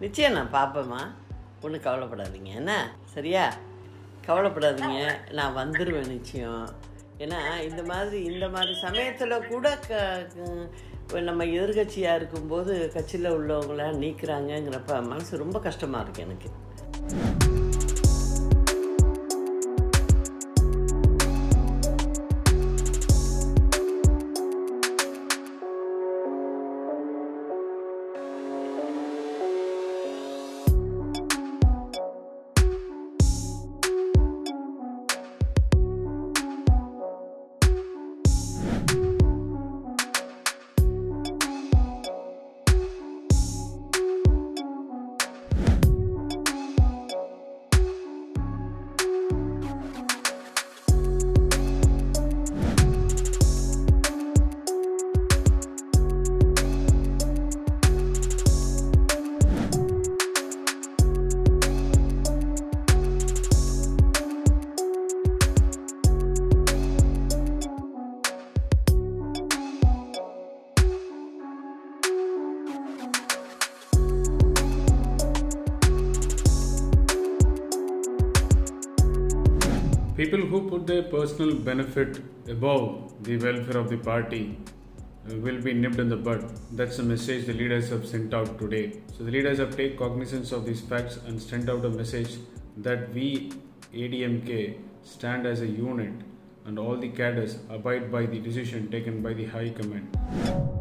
நிச்சயம் நான் பார்ப்பேம்மா. ஒன்றும் கவலைப்படாதீங்க. என்ன? சரியா? கவலைப்படாதீங்க. நான் வந்துடுவேன் நிச்சயம். ஏன்னா இந்த மாதிரி இந்த மாதிரி சமயத்தில் கூட க நம்ம எதிர்கட்சியாக இருக்கும்போது கட்சியில் உள்ளவங்கள நீக்கிறாங்கங்கிறப்ப மனசு ரொம்ப கஷ்டமாக இருக்குது எனக்கு. People who put their personal benefit above the welfare of the party uh, will be nipped in the bud. That's the message the leaders have sent out today. So the leaders have taken cognizance of these facts and sent out a message that we ADMK stand as a unit and all the cadres abide by the decision taken by the High Command.